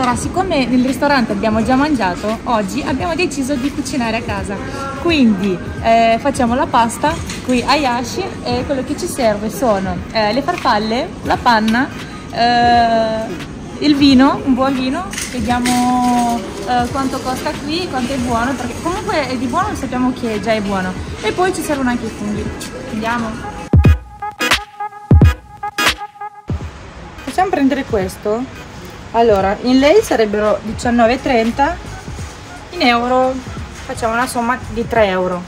ma siccome nel ristorante abbiamo già mangiato, oggi abbiamo deciso di cucinare a casa. Quindi eh, facciamo la pasta qui a Yashi e quello che ci serve sono eh, le farfalle, la panna, eh, il vino, un buon vino, vediamo eh, quanto costa qui, quanto è buono, perché comunque è di buono, sappiamo che già è buono. E poi ci servono anche i funghi. Andiamo. Possiamo prendere questo? Allora, in lei sarebbero 19,30, in euro facciamo una somma di 3 euro.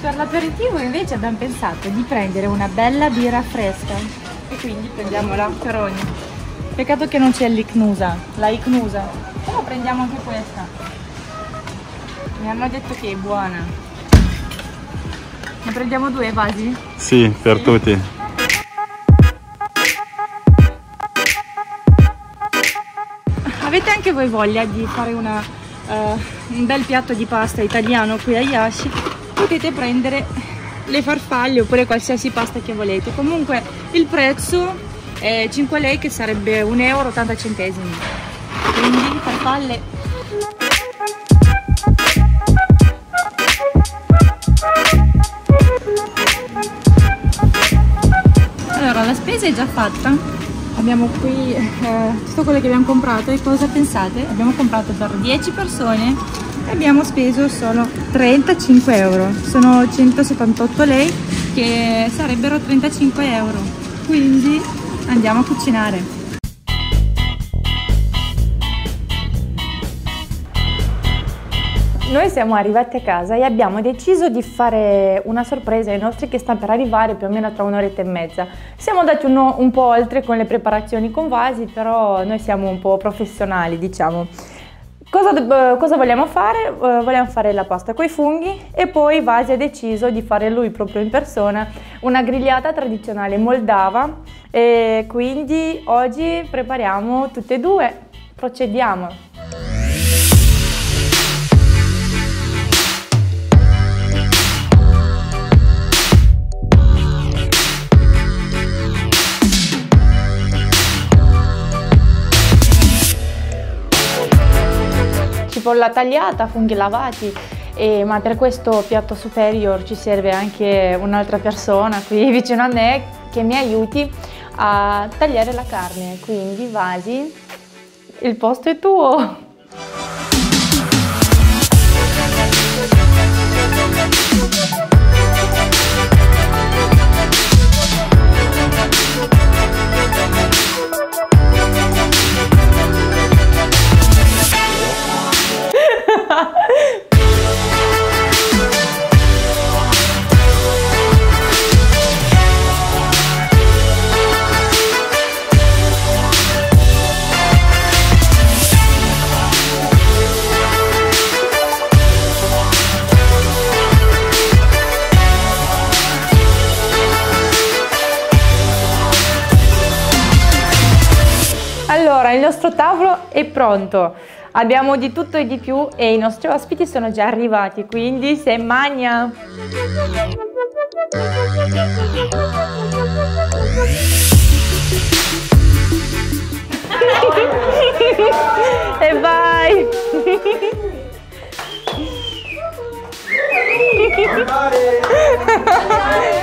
Per l'aperitivo invece abbiamo pensato di prendere una bella birra fresca e quindi prendiamo la Feroni peccato che non c'è l'icnusa la icnusa però prendiamo anche questa mi hanno detto che è buona ne prendiamo due vasi? sì per sì. tutti voi voglia di fare una, uh, un bel piatto di pasta italiano qui a Yashi potete prendere le farfalle oppure qualsiasi pasta che volete. Comunque il prezzo è 5 lei che sarebbe 1,80 euro quindi farfalle. Allora la spesa è già fatta abbiamo qui eh, tutto quello che abbiamo comprato e cosa pensate? abbiamo comprato per 10 persone abbiamo speso solo 35 euro. Sono 178 lei che sarebbero 35 euro. Quindi andiamo a cucinare Noi siamo arrivati a casa e abbiamo deciso di fare una sorpresa ai nostri che sta per arrivare più o meno tra un'oretta e mezza. Siamo andati uno, un po' oltre con le preparazioni con vasi, però noi siamo un po' professionali, diciamo. Cosa, cosa, vogliamo fare? Uh, vogliamo fare la pasta con i funghi e poi Vasi ha deciso di fare lui proprio in persona una grigliata tradizionale moldava e quindi oggi prepariamo tutte e due. Procediamo. Cipolla tagliata, funghi lavati, e, ma per questo piatto superior ci serve anche un'altra persona qui vicino a me che mi aiuti a tagliare la carne, quindi Vasi, il posto è tuo! Allora, il nostro tavolo è pronto. Abbiamo di tutto e di più e i nostri ospiti sono già arrivati, quindi se magna! e vai! Andare! Andare!